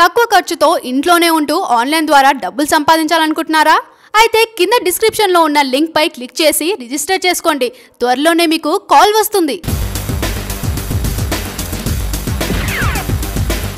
తక్కువ ఖర్చుతో ఇంట్లోనే ఉంటూ ఆన్లైన్ ద్వారా డబ్బులు సంపాదించాలనుకుంటున్నారా? అయితే కింద డిస్క్రిప్షన్లో ఉన్న లింక్పై క్లిక్ చేసి రిజిస్టర్ చేసుకోండి. త్వరలోనే మీకు కాల్ వస్తుంది.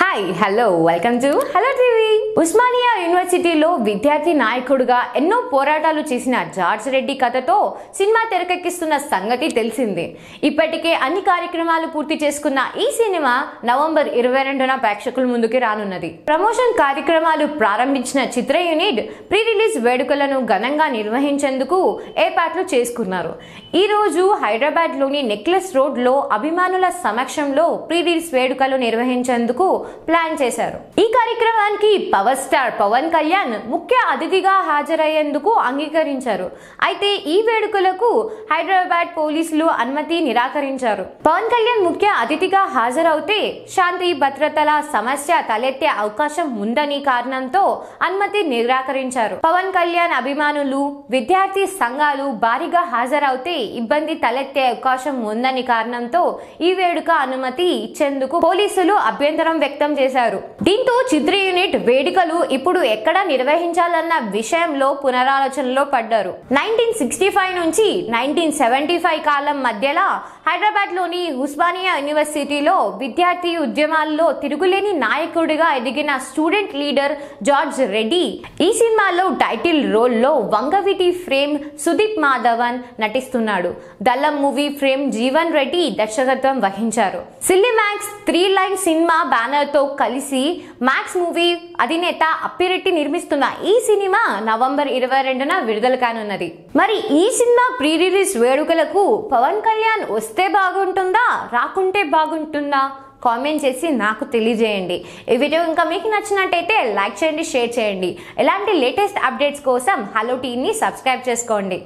Hi hello welcome to hello TV Osmania యూనివర్సిటీలో విద్యార్థి నాయకుడుగా ఎన్నో పోరాటాలు చేసిన జార్జ్ రెడ్డి కథతో సినిమా తెరకెక్కిస్తున్న సంగతి తెలిసిందే. ఇప్పటికే అన్ని కార్యక్రమాలు పూర్తి చేసుకున్న ఈ సినిమా నవంబర్ ఇరవై రెండున ప్రేక్షకుల ముందుకి రానున్నది. ప్రమోషన్ కార్యక్రమాలు ప్రారంభించిన చిత్ర యూనిట్ ప్రీ రిలీజ్ వేడుకలను ఘనంగా నిర్వహించేందుకు ఏర్పాట్లు చేసుకున్నారు. ఈ రోజు హైదరాబాద్లోని నెక్లెస్ రోడ్లో అభిమానుల సమక్షంలో ప్రీ రిలీజ్ వేడుకలు నిర్వహించేందుకు ప్లాన్ చేశారు. ఈ కార్యక్రమానికి పవర్ స్టార్ పవన్ కళ్యాణ్ ముఖ్య అతిథిగా హాజరయ్యేందుకు అంగీకరించారు. అయితే ఈ వేడుకలకు హైదరాబాద్ పోలీసులు అనుమతి నిరాకరించారు. పవన్ కళ్యాణ్ ముఖ్య అతిథిగా హాజరవుతే శాంతి భద్రతల సమస్య తలెత్తే అవకాశం ఉందని కారణంతో అనుమతి నిరాకరించారు. పవన్ కళ్యాణ్ అభిమానులు విద్యార్థి సంఘాలు భారీగా హాజరవుతే ఇబ్బంది తలెత్తే అవకాశం ఉందని కారణంతో ఈ వేడుక అనుమతి ఇచ్చేందుకు పోలీసులు అభ్యంతరం వ్యక్తం చేశారు. దీంతో చిత్ర యూనిట్ ఎన్నికలు ఇప్పుడు ఎక్కడ నిర్వహించాలన్న విషయంలో పునరాలోచనలో పడ్డారు. నైన్టీన్ సిక్స్టీ ఫైవ్ నుంచి నైన్టీన్ సెవెంటీ ఫైవ్ కాలం మధ్యలో హైదరాబాద్లోని ఉస్మానియా యూనివర్సిటీలో విద్యార్థి ఉద్యమాల్లో తిరుగులేని నాయకుడిగా ఎదిగిన స్టూడెంట్ లీడర్ జార్జ్ రెడ్డి ఈ సినిమాలో టైటిల్ రోల్లో వంగవిటి ఫ్రేమ్ సుదీప్ మాధవన్ నటిస్తున్నాడు. దల్లం మూవీ ఫ్రేమ్ జీవన్ రెడ్డి దర్శకత్వం వహించారు. Silly max three line cinema బ్యానర్తో కలిసి మ్యాక్స్ మూవీ అది అధినేత అప్పిరెట్టి నిర్మిస్తున్న ఈ సినిమా నవంబర్ ఇరవై రెండున విడుదల కానున్నది. మరి ఈ సినిమా ప్రీ రిలీజ్ వేడుకలకు పవన్ కళ్యాణ్ వస్తే బాగుంటుందా? రాకుంటే బాగుంటుందా? కామెంట్ చేసి నాకు తెలియజేయండి. ఈ వీడియో ఇంకా మీకు నచ్చినట్టయితే లైక్ చేయండి షేర్ చేయండి. ఇలాంటి లేటెస్ట్ అప్డేట్స్ కోసం హలో టీని సబ్స్క్రైబ్ చేసుకోండి.